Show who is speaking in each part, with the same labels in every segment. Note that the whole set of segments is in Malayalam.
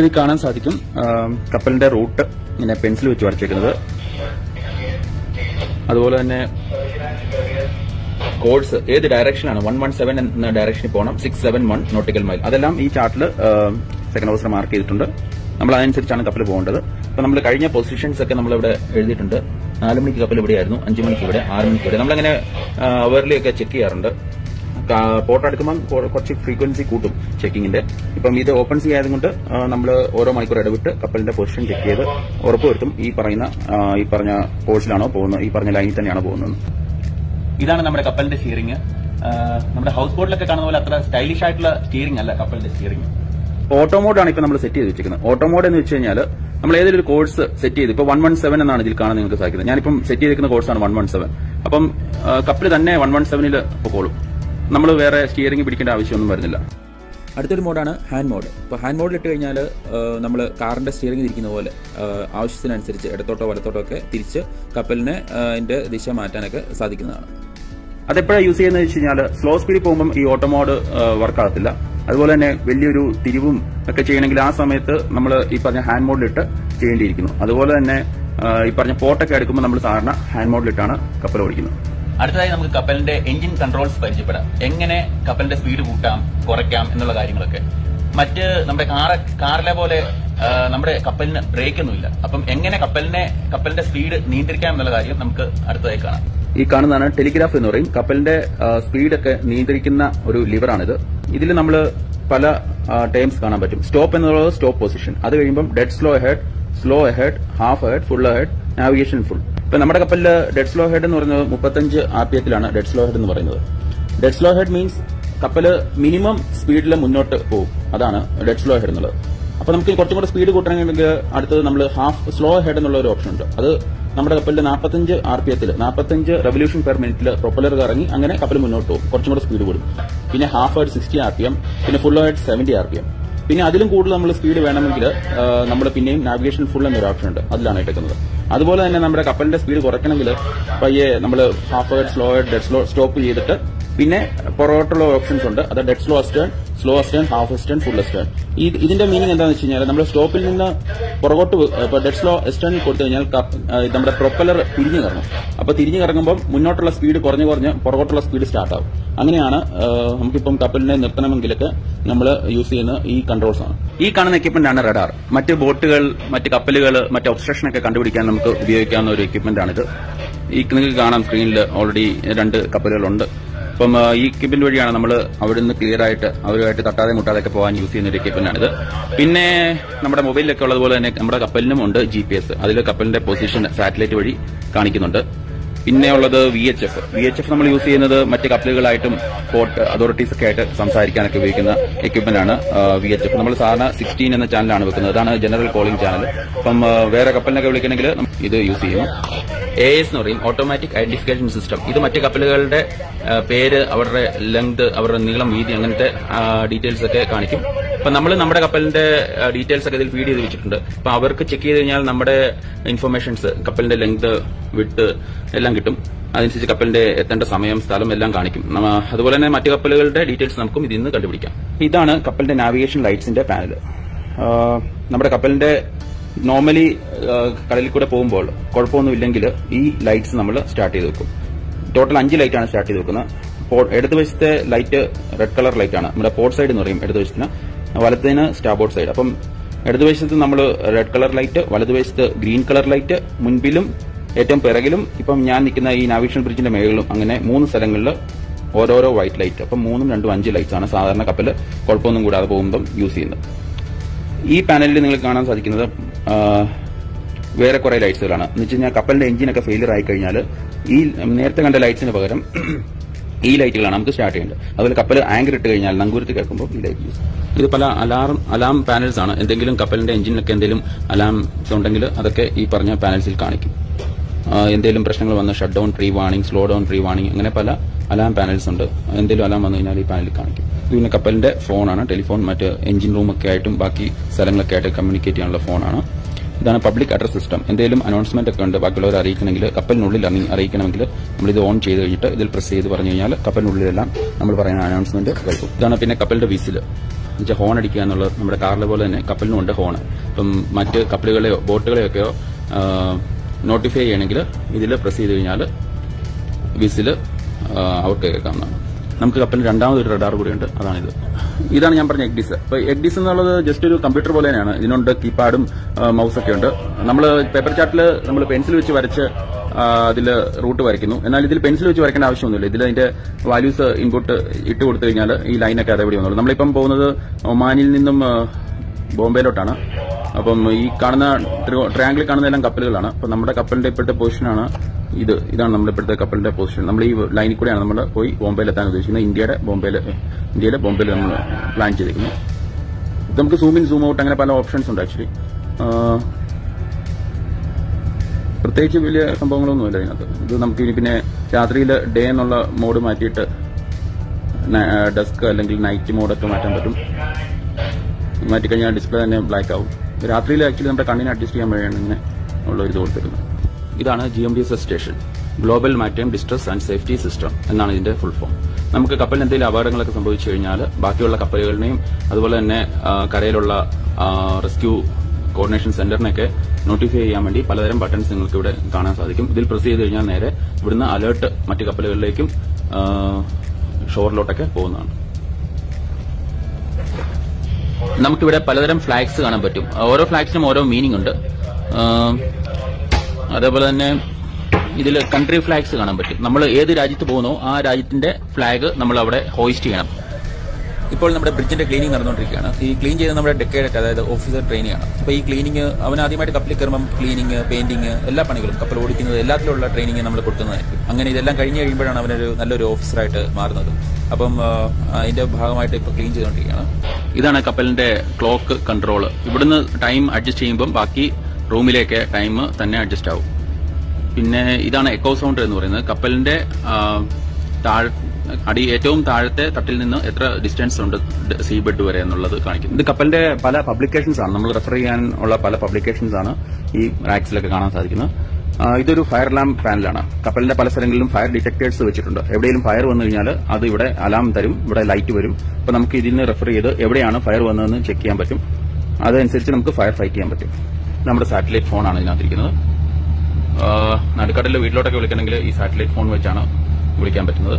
Speaker 1: നിങ്ങൾക്ക് ഇത് കാണാൻ സാധിക്കും. കപ്പലിന്റെ റൂട്ട് ഇങ്ങനെ പെൻസിൽ വെച്ച് വരച്ചേക്കുന്നത്. അതുപോലെ തന്നെ കോഴ്സ് ഏത് ഡയറക്ഷനാണ് വൺ വൺ സെവൻ എന്ന ഡയറക്ഷനിൽ പോകണം six seven one nautical mile അതെല്ലാം ഈ ചാർട്ടിൽ സെക്കൻഡ് ഓഫീസർ മാർക്ക് ചെയ്തിട്ടുണ്ട്. നമ്മൾ അതനുസരിച്ചാണ് കപ്പൽ പോകേണ്ടത്. അപ്പൊ നമ്മൾ കഴിഞ്ഞ പൊസിഷൻസ് ഒക്കെ നമ്മളിവിടെ എഴുതിയിട്ടുണ്ട്. നാല് മണിക്ക് കപ്പൽ ഇവിടെയായിരുന്നു. അഞ്ചു മണിക്ക് ഇവിടെ ആറ് മണിക്ക് ഇവിടെ. നമ്മളങ്ങനെ അവർലി ഒക്കെ ചെക്ക് ചെയ്യാറുണ്ട്. പോർട്ട് അടുക്കുമ്പം കുറച്ച് ഫ്രീക്വൻസി കൂട്ടും ചെക്കിങ്ങിന്റെ ഇപ്പം ഇത് ഓപ്പൺ സീ ആയതുകൊണ്ട് നമ്മൾ ഓരോ മണിക്കൂർ ഇടവിട്ട് കപ്പലിന്റെ പൊസിഷൻ ചെക്ക് ചെയ്ത് ഉറപ്പുവരുത്തും ഈ പറയുന്ന ഈ പറഞ്ഞ കോഴ്സിലാണോ പോകുന്നത് ഈ പറഞ്ഞ ലൈനിൽ തന്നെയാണോ പോകുന്നത്. ഇതാണ് നമ്മുടെ കപ്പലിന്റെ സ്റ്റിയറിംഗ് നമ്മുടെ ഹൗസ് ബോട്ടിലൊക്കെ കാണുന്ന പോലെ അത്ര സ്റ്റൈലിഷ് ആയിട്ടുള്ള സ്റ്റിയറിംഗ് അല്ല കപ്പലിന്റെ സ്റ്റിയറിംഗ് ഓട്ടോ മോഡാണ് ഇപ്പൊ നമ്മൾ സെറ്റ് ചെയ്ത് വെച്ചിരിക്കുന്നത് ഓട്ടോ മോഡ് എന്ന് വെച്ച് കഴിഞ്ഞാൽ നമ്മൾ ഏതൊരു ഒരു കോഴ്സ് സെറ്റ് ചെയ്ത് ഇപ്പൊ വൺ വൺ സെവൻ എന്നാണ് ഇതിൽ കാണാൻ നിങ്ങൾക്ക് സാധിക്കുന്നത്. ഞാനിപ്പം സെറ്റ് ചെയ്തിരിക്കുന്ന കോഴ്സാണ് വൺ വൺ സെവൻ അപ്പം കപ്പിൽ തന്നെ വൺ വൺ സെവനിൽ പൊക്കോളും. നമ്മൾ വേറെ സ്റ്റിയറിംഗ് പിടിക്കേണ്ട ആവശ്യമൊന്നും വരുന്നില്ല.
Speaker 2: അടുത്തൊരു മോഡാണ് ഹാൻഡ് മോഡ് ഇപ്പോൾ ഹാൻഡ് മോഡിൽ ഇട്ട് കഴിഞ്ഞാൽ നമ്മൾ കാറിന്റെ സ്റ്റിയറിംഗ് തിരിക്കുന്ന പോലെ ആവശ്യത്തിനനുസരിച്ച് ഇടത്തോട്ടോ വലത്തോട്ടോ ഒക്കെ തിരിച്ച് കപ്പലിനെ അതിന്റെ ദിശ മാറ്റാനൊക്കെ സാധിക്കുന്നതാണ്.
Speaker 1: അതെപ്പോഴാണ് യൂസ് ചെയ്യുന്നത് വെച്ച് കഴിഞ്ഞാൽ സ്ലോ സ്പീഡിൽ പോകുമ്പോൾ ഈ ഓട്ടോ മോഡ് വർക്ക് ആകത്തില്ല. അതുപോലെ തന്നെ വലിയൊരു തിരിവും ഒക്കെ ചെയ്യണമെങ്കിൽ ആ സമയത്ത് നമ്മൾ ഈ പറഞ്ഞ ഹാൻഡ് മോഡിലിട്ട് ചെയ്യേണ്ടിയിരിക്കുന്നു. അതുപോലെ തന്നെ ഈ പറഞ്ഞ പോർട്ടൊക്കെ എടുക്കുമ്പോൾ നമ്മൾ സാധാരണ ഹാൻഡ് മോഡിലിട്ടാണ് കപ്പൽ ഓടിക്കുന്നത്.
Speaker 3: അടുത്തതായി നമുക്ക് കപ്പലിന്റെ എഞ്ചിൻ കൺട്രോൾസ് പരിചയപ്പെടാം. എങ്ങനെ കപ്പലിന്റെ സ്പീഡ് കൂട്ടാം കുറയ്ക്കാം എന്നുള്ള കാര്യങ്ങളൊക്കെ. മറ്റ് നമ്മുടെ കാറ കാറിലെ പോലെ നമ്മുടെ കപ്പലിന് ബ്രേക്കൊന്നുമില്ല. അപ്പം എങ്ങനെ കപ്പലിനെ കപ്പലിന്റെ സ്പീഡ് നിയന്ത്രിക്കാം എന്നുള്ള കാര്യം നമുക്ക് അടുത്തതായി കാണാം.
Speaker 1: ഈ കാണുന്നതാണ് ടെലിഗ്രാഫ് എന്ന് പറയും. കപ്പലിന്റെ സ്പീഡൊക്കെ നിയന്ത്രിക്കുന്ന ഒരു ലിവറാണിത്. ഇതിൽ നമ്മൾ പല ടൈംസ് കാണാൻ പറ്റും. സ്റ്റോപ്പ് എന്നുള്ളത് സ്റ്റോപ്പ് പൊസിഷൻ. അത് കഴിയുമ്പം dead slow ahead slow ahead half ahead full ahead navigation full. ഇപ്പൊ നമ്മുടെ കപ്പലിൽ ഡെഡ് സ്ലോ ഹെഡ് എന്ന് പറയുന്നത് മുപ്പത്തഞ്ച് ആർ പി എത്തിലാണ് ഡെഡ് സ്ലോ ഹെഡ് എന്ന് പറയുന്നത്. ഡെഡ് സ്ലോ ഹെഡ് മീൻസ് കപ്പൽ മിനിമം സ്പീഡിൽ മുന്നോട്ട് പോകും അതാണ് ഡെഡ് സ്ലോ ഹെഡ് എന്നുള്ളത്. അപ്പൊ നമുക്ക് കുറച്ചും കൂടെ സ്പീഡ് കൂട്ടണമെങ്കിൽ അടുത്തത് നമ്മൾ ഹാഫ് സ്ലോ ഹെഡ് എന്നുള്ള ഒരു ഓപ്ഷൻ ഉണ്ട്. അത് നമ്മുടെ കപ്പലിൽ നാൽപ്പത്തഞ്ച് ആർ പി എത്തിൽ നാൽപ്പത്തഞ്ച് റെവല്യൂഷൻ പെർ മിനിറ്റിൽ പ്രൊപ്പലർ കറങ്ങി അങ്ങനെ കപ്പൽ മുന്നോട്ട് പോകും കുറച്ചും കൂടെ സ്പീഡ് കൂടും. പിന്നെ half ahead sixty R P M പിന്നെ full ahead seventy R P M പിന്നെ അതിലും കൂടുതൽ നമ്മൾ സ്പീഡ് വേണമെങ്കിൽ നമ്മൾ പിന്നെയും നാവിഗേഷൻ ഫുൾ എന്നൊരു ഓപ്ഷൻ ഉണ്ട്. അതിലാണ് എടുക്കുന്നത്. അതുപോലെ തന്നെ നമ്മുടെ കപ്പലിന്റെ സ്പീഡ് കുറയ്ക്കണമെങ്കിൽ പയ്യെ നമ്മൾ half ahead slow ahead dead slow stop ചെയ്തിട്ട് പിന്നെ പുറകോട്ടുള്ള ഓപ്ഷൻസ് ഉണ്ട്. അത് dead slow astern slow astern half astern full astern ഇതിന്റെ മീനിങ് എന്താണെന്ന് വെച്ച് കഴിഞ്ഞാൽ നമ്മൾ സ്റ്റോപ്പിൽ നിന്ന് പുറകോട്ട് ഡെഡ് സ്ലോ അസ്റ്റേണിൽ കൊടുത്തു കഴിഞ്ഞാൽ നമ്മുടെ പ്രൊപ്പലർ തിരിഞ്ഞു കറങ്ങും. അപ്പൊ തിരിഞ്ഞു കറങ്ങുമ്പോൾ മുന്നോട്ടുള്ള സ്പീഡ് കുറഞ്ഞു കുറഞ്ഞ് പുറകോട്ടുള്ള സ്പീഡ് സ്റ്റാർട്ട് ആവും. അങ്ങനെയാണ് നമുക്കിപ്പം കപ്പലിനെ നിർത്തണമെങ്കിലൊക്കെ നമ്മൾ യൂസ് ചെയ്യുന്ന ഈ കൺട്രോൾസ് ആണ്. ഈ കാണുന്ന എക്യുപ്മെന്റ് ആണ് റഡാർ മറ്റ് ബോട്ടുകൾ മറ്റ് കപ്പലുകൾ മറ്റ് ഒബ്സ്ട്രക്ഷൻ ഒക്കെ കണ്ടുപിടിക്കാൻ നമുക്ക് ഉപയോഗിക്കാവുന്ന ഒരു എക്യുപ്മെന്റ് ആണിത്. ഈ നിങ്ങൾക്ക് കാണാം സ്ക്രീനിൽ ഓൾറെഡി രണ്ട് കപ്പലുകളുണ്ട്. അപ്പം ഈ എക്യുപ്മെന്റ് വഴിയാണ് നമ്മൾ അവിടെ നിന്ന് ക്ലിയർ ആയിട്ട് അവരുമായിട്ട് തട്ടാതെ മുട്ടാതെ ഒക്കെ പോകാൻ യൂസ് ചെയ്യുന്ന ഒരു എക്യുപ്മെന്റ് ആണിത്. പിന്നെ നമ്മുടെ മൊബൈലിലൊക്കെ ഉള്ളതുപോലെ തന്നെ നമ്മുടെ കപ്പലിനും ഉണ്ട് ജി പി എസ് അതിൽ കപ്പലിന്റെ പൊസിഷൻ സാറ്റലൈറ്റ് വഴി കാണിക്കുന്നുണ്ട്. പിന്നെ ഉള്ളത് V H F V H F നമ്മൾ യൂസ് ചെയ്യുന്നത് മറ്റ് കപ്പലുകളായിട്ടും പോർട്ട് അതോറിറ്റീസ് ഒക്കെ ആയിട്ട് സംസാരിക്കാനൊക്കെ ഉപയോഗിക്കുന്ന എക്യുപ്മെന്റ് ആണ് വി എച്ച് എഫ് നമ്മൾ സാധാരണ സിക്സ്റ്റീൻ എന്ന ചാനലാണ് വെക്കുന്നത്. അതാണ് ജനറൽ കോളിംഗ് ചാനൽ അപ്പം വേറെ കപ്പലിനൊക്കെ വിളിക്കണമെങ്കിൽ ഇത് യൂസ് ചെയ്യും എ എസ് എന്ന് പറയും ഓട്ടോമാറ്റിക് ഐഡന്റിഫിക്കേഷൻ സിസ്റ്റം ഇത് മറ്റ് കപ്പലുകളുടെ പേര് അവരുടെ ലെങ്ത് അവരുടെ നീളം വീതി അങ്ങനത്തെ ഡീറ്റെയിൽസ് ഒക്കെ കാണിക്കും. അപ്പൊ നമ്മൾ നമ്മുടെ കപ്പലിന്റെ ഡീറ്റെയിൽസ് ഒക്കെ ഇതിൽ ഫീഡ് ചെയ്ത് വെച്ചിട്ടുണ്ട്. അപ്പൊ അവർക്ക് ചെക്ക് ചെയ്ത് കഴിഞ്ഞാൽ നമ്മുടെ ഇൻഫർമേഷൻസ് കപ്പലിന്റെ ലെങ്ത് വിട്ട് എല്ലാം കിട്ടും. അതനുസരിച്ച് കപ്പലിന്റെ എത്തേണ്ട സമയം സ്ഥലം എല്ലാം കാണിക്കും. അതുപോലെ തന്നെ മറ്റു കപ്പലുകളുടെ ഡീറ്റെയിൽസ് നമുക്കും ഇതിൽ നിന്ന് കണ്ടുപിടിക്കാം. ഇതാണ് കപ്പലിന്റെ നാവിഗേഷൻ ലൈറ്റ്സിന്റെ പാനൽ നമ്മുടെ കപ്പലിന്റെ നോർമലി കടലിൽ കൂടെ പോകുമ്പോൾ കുഴപ്പമൊന്നുമില്ലെങ്കിൽ ഈ ലൈറ്റ്സ് നമ്മൾ സ്റ്റാർട്ട് ചെയ്ത് വെക്കും. ടോട്ടൽ അഞ്ച് ലൈറ്റ് ആണ് സ്റ്റാർട്ട് ചെയ്ത് വെക്കുന്നത്. ഇടതുവശത്തെ ലൈറ്റ് റെഡ് കളർ ലൈറ്റ് ആണ്. നമ്മുടെ പോർട്ട് സൈഡ് എന്ന് പറയും ഇടതുവശത്തിന്. വലത്തതിന് സ്റ്റാബോർഡ് സൈഡ് അപ്പം ഇടതുവശത്ത് നമ്മൾ റെഡ് കളർ ലൈറ്റ് വലതുവശത്ത് ഗ്രീൻ കളർ ലൈറ്റ് മുൻപിലും ഏറ്റവും പിറകിലും ഇപ്പം ഞാൻ നിൽക്കുന്ന ഈ നാവിഷൻ ബ്രിഡ്ജിന്റെ മേളിലും അങ്ങനെ മൂന്ന് സ്ഥലങ്ങളിൽ ഓരോരോ വൈറ്റ് ലൈറ്റ് അപ്പം മൂന്നും രണ്ടും അഞ്ച് ലൈറ്റ്സ് ആണ് സാധാരണ കപ്പൽ കുഴപ്പമൊന്നും കൂടാതെ പോകുമ്പോൾ യൂസ് ചെയ്യുന്നത്. ഈ പാനലിൽ നിങ്ങൾ കാണാൻ സാധിക്കുന്നത് വേറെ കുറെ ലൈറ്റ്സുകളാണ് എന്ന് വെച്ച് കഴിഞ്ഞാൽ കപ്പലിന്റെ എഞ്ചിനൊക്കെ ഫെയിലിയർ ആയി കഴിഞ്ഞാൽ ഈ നേരത്തെ കണ്ട ലൈറ്റ്സിന് പകരം ഈ ലൈറ്റുകളാണ് നമുക്ക് സ്റ്റാർട്ട് ചെയ്യേണ്ടത്. അതുപോലെ കപ്പൽ ആങ്കർ ഇട്ട് കഴിഞ്ഞാൽ നങ്കൂരത്ത് കേൾക്കുമ്പോൾ ഈ ലൈറ്റ് യൂസ് ഇത് പല അലാറം അലാം പാനൽസ് ആണ്. എന്തെങ്കിലും കപ്പലിന്റെ എഞ്ചിനൊക്കെ എന്തെങ്കിലും അലാംസ് ഉണ്ടെങ്കിൽ അതൊക്കെ ഈ പറഞ്ഞ പാനൽസിൽ കാണിക്കും. എന്തെങ്കിലും പ്രശ്നങ്ങൾ വന്ന shut down tree warning slow down tree warning അങ്ങനെ പല അലാം പാനൽസ് ഉണ്ട്. എന്തെങ്കിലും അലാം വന്നു കഴിഞ്ഞാൽ ഈ പാനലിൽ കാണിക്കും. ഇത് പിന്നെ കപ്പലിന്റെ ഫോണാണ് ടെലിഫോൺ മറ്റ് എഞ്ചിൻ റൂമൊക്കെ ആയിട്ടും ബാക്കി സ്ഥലങ്ങളൊക്കെ ആയിട്ട് കമ്മ്യൂണിക്കേറ്റ് ചെയ്യാനുള്ള ഫോണാണ് ഇതാണ് പബ്ലിക് അഡ്രസ് സിസ്റ്റം എന്തെങ്കിലും അനൗൺസ്മെന്റ് ഒക്കെ ഉണ്ട് ബാക്കിയുള്ളവർ അറിയിക്കണമെങ്കിൽ കപ്പലിനുള്ളിൽ അറിയി- അറിയിക്കണമെങ്കിൽ നമ്മൾ ഇത് ഓൺ ചെയ്ത് കഴിഞ്ഞിട്ട് ഇതിൽ പ്രസ് ചെയ്ത് പറഞ്ഞു കഴിഞ്ഞാൽ കപ്പലിനുള്ളിലെല്ലാം നമ്മൾ പറയുന്ന അനൗൺസ്മെന്റ് കേൾക്കും. ഇതാണ് പിന്നെ കപ്പലിന്റെ വിസിൽ. എന്നുവെച്ചാൽ ഹോൺ അടിക്കുക എന്നുള്ളത് നമ്മുടെ കാറിലെ പോലെ തന്നെ കപ്പലിനും ഉണ്ട് ഹോൺ ഇപ്പം മറ്റ് കപ്പലുകളെയോ ബോട്ടുകളെയൊക്കെയോ നോട്ടിഫൈ ചെയ്യണമെങ്കിൽ ഇതിൽ പ്രസ് ചെയ്ത് കഴിഞ്ഞാൽ വിസിൽ അവർക്ക് കേൾക്കാവുന്നതാണ്. നമുക്ക് കപ്പലിന് രണ്ടാമതൊരു റഡാർ കൂടിയുണ്ട്. അതാണിത്. ഇതാണ് ഞാൻ പറഞ്ഞ എഗ്ഡിസ്. അപ്പൊ എഗ്ഡിസ് എന്നുള്ളത് ജസ്റ്റ് ഒരു കമ്പ്യൂട്ടർ പോലെ തന്നെയാണ്. ഇതിനുണ്ട് കീപാഡും മൗസ് ഒക്കെ ഉണ്ട്. നമ്മൾ പേപ്പർ ചാർട്ടിൽ നമ്മൾ പെൻസിൽ വെച്ച് വരച്ച് അതിൽ റൂട്ട് വരയ്ക്കുന്നു. എന്നാൽ ഇതിൽ പെൻസിൽ വെച്ച് വരയ്ക്കേണ്ട ആവശ്യമൊന്നുമില്ല. ഇതിൽ അതിന്റെ വാല്യൂസ് ഇൻപുട്ട് ഇട്ട് കൊടുത്തു കഴിഞ്ഞാൽ ഈ ലൈനൊക്കെ അതേപടി വന്നുള്ളൂ നമ്മളിപ്പം പോകുന്നത് ഒമാനിൽ നിന്നും ബോംബെയിലോട്ടാണ്. അപ്പം ഈ കാണുന്ന ട്രയാങ്കിൾ കാണുന്നതെല്ലാം കപ്പലുകളാണ്. അപ്പൊ നമ്മുടെ കപ്പലിന്റെ ഇപ്പോഴത്തെ പൊസിഷനാണ് ഇത്. ഇതാണ് നമ്മുടെ ഇപ്പോഴത്തെ കപ്പലിന്റെ പൊസിഷൻ. നമ്മൾ ഈ ലൈനിൽ കൂടെയാണ് നമ്മൾ പോയി ബോംബെയിൽ എത്താൻ ഉദ്ദേശിക്കുന്നത്. ഇന്ത്യയുടെ ബോംബെയിൽ ഇന്ത്യയിലെ ബോംബെയിൽ നമ്മൾ പ്ലാൻ ചെയ്തിരിക്കുന്നത് നമുക്ക് സൂം ഇൻ സൂം ഔട്ട് അങ്ങനെ പല ഓപ്ഷൻസ് ഉണ്ട് ആക്ച്വലി പ്രത്യേകിച്ച് വലിയ സംഭവങ്ങളൊന്നുമില്ല ഇതിനകത്ത്. ഇത് നമുക്ക് ഇനി പിന്നെ രാത്രിയിൽ ഡേ എന്നുള്ള മോഡ് മാറ്റിയിട്ട് ഡെസ്ക് അല്ലെങ്കിൽ നൈറ്റ് മോഡൊക്കെ മാറ്റാൻ പറ്റും. മാറ്റിക്കഴിഞ്ഞാൽ ഡിസ്പ്ലേ തന്നെ ബ്ലാക്ക് ആവും. രാത്രിയിൽ ആക്ച്വലി നമ്മുടെ കണ്ണിനെ അഡ്ജസ്റ്റ് ചെയ്യാൻ വേണ്ടി ഇങ്ങനെ ഉള്ള ഒരു ഇത് ഇതാണ് G M D S S station global മാറ്റം ഡിസ്ട്രസ് ആൻഡ് സേഫ്റ്റി സിസ്റ്റം എന്നാണ് ഇതിന്റെ ഫുൾ ഫോം നമുക്ക് കപ്പലിന് എന്തെങ്കിലും അപകടങ്ങളൊക്കെ സംഭവിച്ചു കഴിഞ്ഞാൽ ബാക്കിയുള്ള കപ്പലുകളിനെയും അതുപോലെ തന്നെ കരയിലുള്ള റെസ്ക്യൂ കോർഡിനേഷൻ സെന്ററിനെയൊക്കെ നോട്ടിഫൈ ചെയ്യാൻ വേണ്ടി പലതരം ബട്ടൺസ് നിങ്ങൾക്ക് ഇവിടെ കാണാൻ സാധിക്കും. ഇതിൽ പ്രസ് ചെയ്ത് കഴിഞ്ഞാൽ നേരെ ഇവിടുന്ന് അലേർട്ട് മറ്റ് കപ്പലുകളിലേക്കും ഷോറിലോട്ടൊക്കെ പോകുന്നതാണ്. നമുക്കിവിടെ പലതരം ഫ്ലാഗ്സ് കാണാൻ പറ്റും. ഓരോ ഫ്ലാഗ്സിനും ഓരോ മീനിങ് ഉണ്ട്. അതേപോലെ തന്നെ ഇതിൽ കൺട്രി ഫ്ലാഗ്സ് കാണാൻ പറ്റും. നമ്മൾ ഏത് രാജ്യത്ത് പോകുന്നോ ആ രാജ്യത്തിന്റെ ഫ്ലാഗ് നമ്മൾ അവിടെ ഹോയിസ്റ്റ് ചെയ്യണം.
Speaker 2: ഇപ്പോൾ നമ്മുടെ ബ്രിഡ്ജിന്റെ ക്ലീനിങ് നടന്നുകൊണ്ടിരിക്കുകയാണ്. ഈ ക്ലീൻ ചെയ്യുന്നത് നമ്മുടെ ഡെക്കേഡറ്റ് അതായത് ഓഫീസർ ട്രെയിനിങ് ആണ് അപ്പോൾ ഈ ക്ലീനിങ് അവൻ ആദ്യമായിട്ട് കപ്പലിൽ കയറുമ്പം ക്ലീനിങ് പെയിന്റിങ് എല്ലാ പണികളും കപ്പൽ ഓടിക്കുന്നത് എല്ലാത്തിലുള്ള ട്രെയിനിങ് നമ്മൾ കൊടുക്കുന്നതായിരിക്കും. അങ്ങനെ ഇതെല്ലാം കഴിഞ്ഞ് കഴിയുമ്പോഴാണ് അവനൊരു നല്ലൊരു ഓഫീസറായിട്ട് മാറുന്നത്. അപ്പം അതിന്റെ ഭാഗമായിട്ട് ഇപ്പോൾ ക്ലീൻ ചെയ്തുകൊണ്ടിരിക്കുകയാണ്.
Speaker 1: ഇതാണ് കപ്പലിന്റെ ക്ലോക്ക് കൺട്രോൾ ഇവിടുന്ന് ടൈം അഡ്ജസ്റ്റ് ചെയ്യുമ്പം ബാക്കി റൂമിലേക്ക് ടൈം തന്നെ അഡ്ജസ്റ്റ് ആവും. പിന്നെ ഇതാണ് എക്കോ സൗണ്ട് എന്ന് പറയുന്നത്. കപ്പലിന്റെ താഴ് അടി ഏറ്റവും താഴത്തെ തട്ടിൽ നിന്ന് എത്ര ഡിസ്റ്റൻസ് ഉണ്ട് സീ ബെഡ് വരെ എന്നുള്ളത് കാണിക്കുന്നു. ഇത് കപ്പലിന്റെ പല പബ്ലിക്കേഷൻസ് ആണ്. നമ്മൾ റെഫർ ചെയ്യാൻ ഉള്ള പല പബ്ലിക്കേഷൻസ് ആണ് ഈ റാക്സിലൊക്കെ കാണാൻ സാധിക്കുന്നത്. ഇതൊരു ഫയർ അലാം പാനലാണ് കപ്പലിന്റെ പല സ്ഥലങ്ങളിലും ഫയർ ഡിറ്റക്ടേഴ്സ് വെച്ചിട്ടുണ്ട്. എവിടെയെങ്കിലും ഫയർ വന്നു കഴിഞ്ഞാൽ അത് ഇവിടെ അലാം തരും ഇവിടെ ലൈറ്റ് വരും. അപ്പൊ നമുക്ക് ഇതിൽ നിന്ന് റെഫർ ചെയ്ത് എവിടെയാണ് ഫയർ വന്നതെന്ന് ചെക്ക് ചെയ്യാൻ പറ്റും. അതനുസരിച്ച് നമുക്ക് ഫയർ ഫൈറ്റ് ചെയ്യാൻ പറ്റും. നമ്മുടെ സാറ്റലൈറ്റ് ഫോണാണ് ഇതിനകത്തിരിക്കുന്നത്. നടുക്കടലിൽ വീട്ടിലോട്ടൊക്കെ വിളിക്കണമെങ്കിൽ ഈ സാറ്റലൈറ്റ് ഫോൺ വെച്ചാണ് വിളിക്കാൻ പറ്റുന്നത്.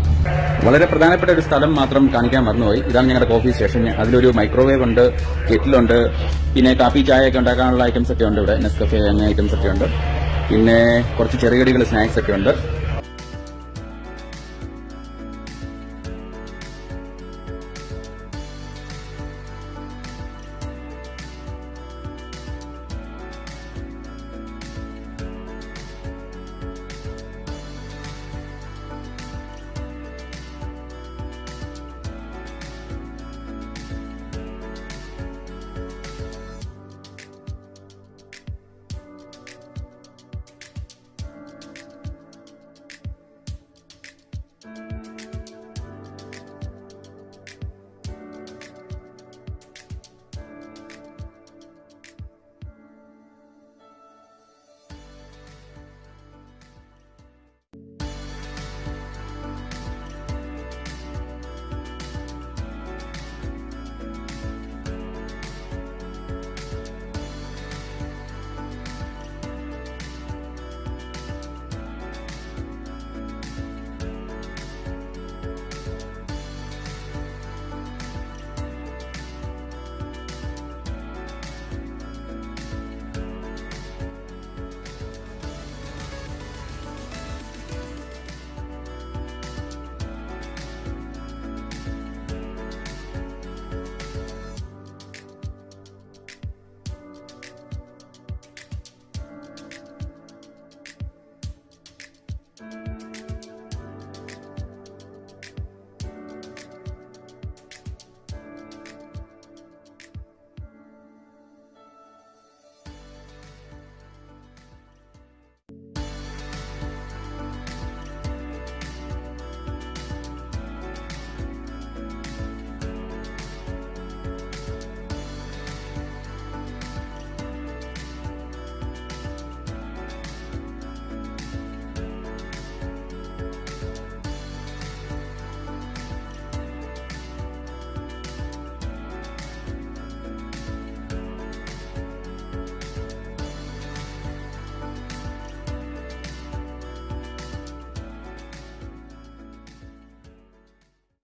Speaker 1: വളരെ പ്രധാനപ്പെട്ട ഒരു സ്ഥലം മാത്രം കാണിക്കാൻ മറന്നുപോയി. ഇതാണ് ഞങ്ങളുടെ കോഫി സ്റ്റേഷൻ അതിലൊരു മൈക്രോവേവ് ഉണ്ട് കെറ്റിലുണ്ട് പിന്നെ കാപ്പി ചായ ഒക്കെ ഉണ്ടാക്കാനുള്ള ഐറ്റംസ് ഒക്കെ ഉണ്ട് ഇവിടെ. നെസ്കഫെ അങ്ങനെ ഐറ്റംസ് ഒക്കെ ഉണ്ട്. പിന്നെ കുറച്ച് ചെറുകടികൾ സ്നാക്സ് ഒക്കെ ഉണ്ട്.